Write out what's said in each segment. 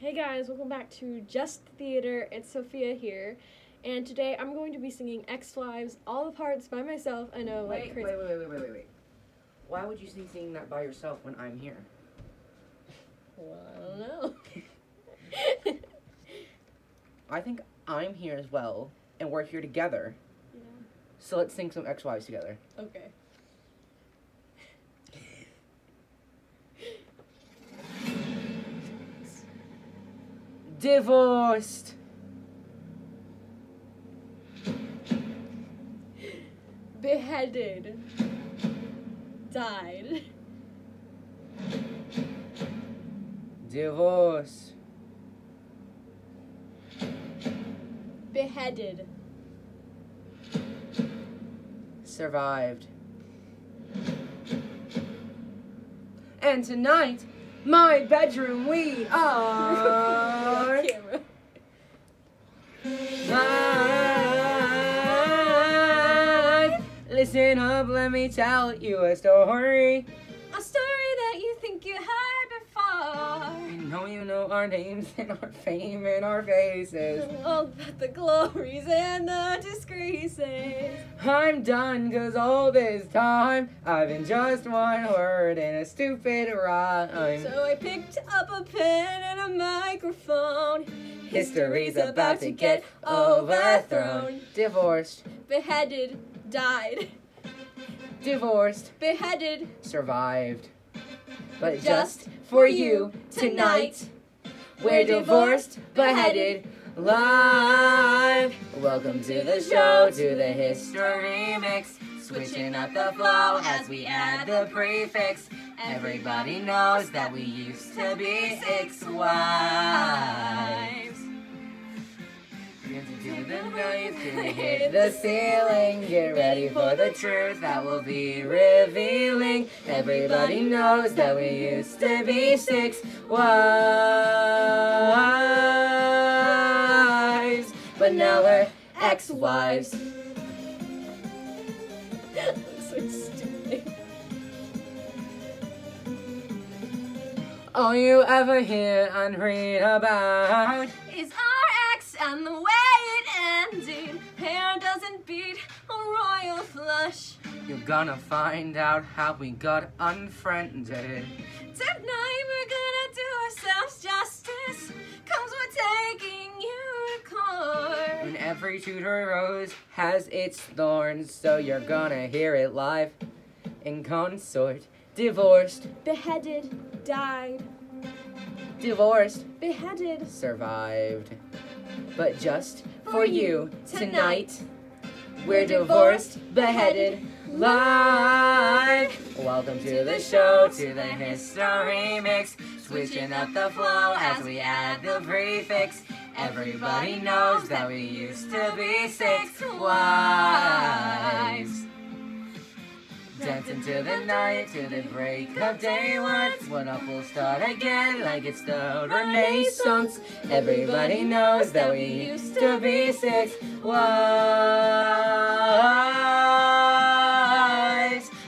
Hey guys, welcome back to Just Theater. It's Sophia here, and today I'm going to be singing Ex Wives, all the parts by myself. I know, like Wait, crazy. wait, wait, wait, wait, wait, wait. Why would you be singing that by yourself when I'm here? Well, I don't know. I think I'm here as well, and we're here together. yeah. So let's sing some ex-wives together. Okay. Divorced. Beheaded. Died. Divorce. Beheaded. Survived. And tonight, my bedroom, we are. Live. Listen up, let me tell you. A story know our names and our fame and our faces. All but the glories and the disgraces. I'm done, cause all this time I've been just one word in a stupid rhyme. So I picked up a pen and a microphone. History's about to get overthrown. Divorced, Beheaded, died. divorced, Beheaded, survived. But just for you tonight, we're divorced, but beheaded, live. Welcome to the show, to the history mix. Switching up the flow as we add the prefix. Everybody knows that we used to be six wives. The to hit the ceiling. Get ready for the truth that will be revealing. Everybody knows that we used to be six wives, but now we're ex-wives. so stupid. All you ever hear and read about Is our and the way it ended. Hair doesn't beat a royal flush. You're gonna find out how we got unfriended. Tonight we're gonna do ourselves justice. Cause we're taking you to court. And every Tudor rose has its thorns, so you're gonna hear it live in consort. Divorced, Beheaded, died. divorced, Beheaded, survived. But just for you Tonight. we're divorced, beheaded, live. Welcome to the show, to the history mix. Switching up the flow as we add the prefix. Everybody knows that we used to be six wives. Into the night, to the break of day. Once one up will start again, like it's the Renaissance. Everybody knows that we used to be six wives,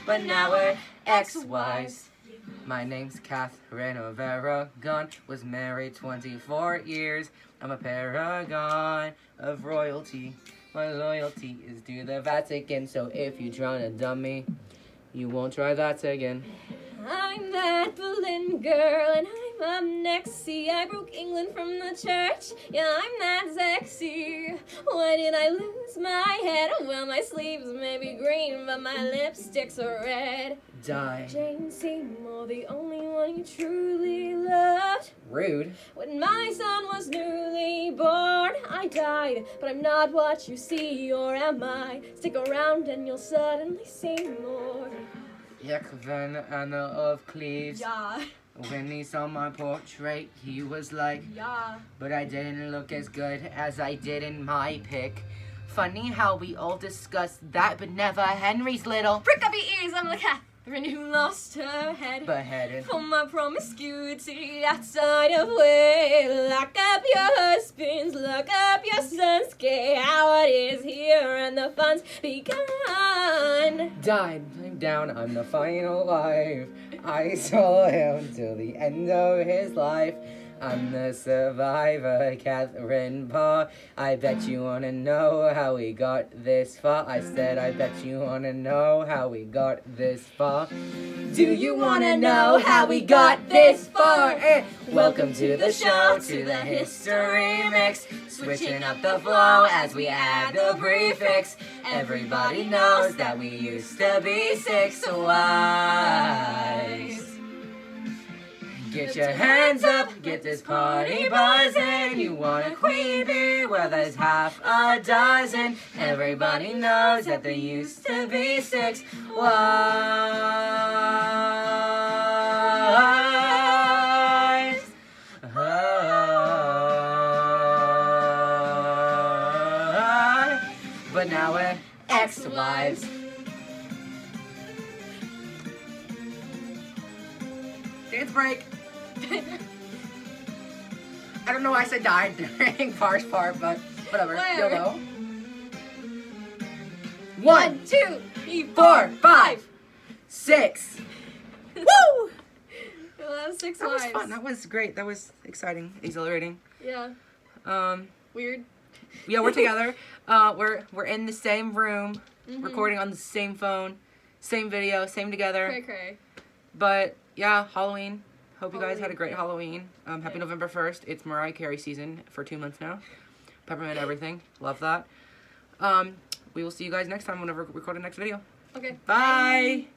but now we're ex-wives. My name's Catherine of Aragon, was married 24 years. I'm a paragon of royalty. My loyalty is to the Vatican, so if you drown a me, you won't try that again. I'm that Boleyn girl, and I'm up next. See, I broke England from the church. Yeah, I'm that sexy. Why did I lose my head? Oh, well, my sleeves may be green, but my lipsticks are red. Die. Jane Seymour, the only one you truly loved. Rude. When my son was newly born, I died, but I'm not what you see, or am I? Stick around and you'll suddenly see more. Yekven Anna of Cleves. Yeah, When he saw my portrait, he was like, yeah. but I didn't look as good as I did in my pic. Funny how we all discussed that, but never Henry's little Prick up your ears, I'm the Catherine who lost her head. beheaded. For my promiscuity outside of way. Lock up your husbands, lock up your sons. Gay out is here and the fun's begun. Died, I'm down, I'm the final life. I saw him till the end of his life. I'm the survivor, Catherine Parr. I bet you wanna know how we got this far. I said, I bet you wanna know how we got this far. Do you wanna know how we got this far? Eh, Welcome to the show, to the history mix. Switching up the flow as we add the prefix. Everybody knows that we used to be six wise. Get your hands up, get this party buzzing. You want a queen bee? Well, there's half a dozen. Everybody knows that there used to be six wise. But now we're ex-wives. Dance break. I don't know why I said died during Parr's part, but whatever. Whatever. YOLO. One, two, three, four, five, six. Woo! Well, that was six That was fun. That was great. That was exciting, exhilarating. Yeah. Um, Weird. yeah, we're together. Uh, we're we're in the same room, Mhm. recording on the same phone, same video, same together. Cray cray. But yeah, Halloween. Hope you guys had a great. Halloween. Um, happy. November 1st. It's Mariah Carey season for two months now. Peppermint everything. Love that. Um, we will see you guys next time whenever we record the next video. Okay. Bye.